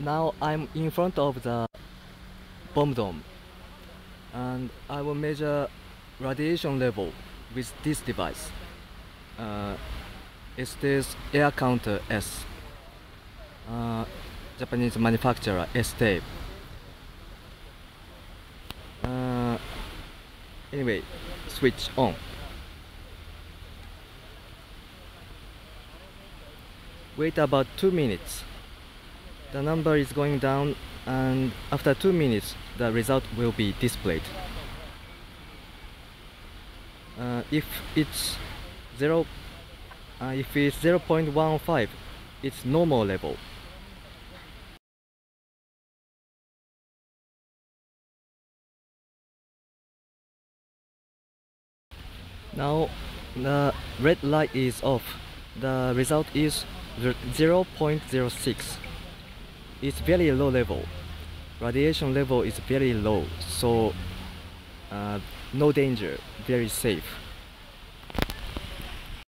now I'm in front of the bomb dome and I will measure radiation level with this device. Uh, it's this air counter S. Uh, Japanese manufacturer S-Tape. Uh, anyway, switch on. Wait about 2 minutes. The number is going down and after 2 minutes the result will be displayed. Uh, if it's 0 uh, if it's 0.15 it's normal level. Now the red light is off. The result is 0.06 it's very low level. Radiation level is very low so uh, no danger very safe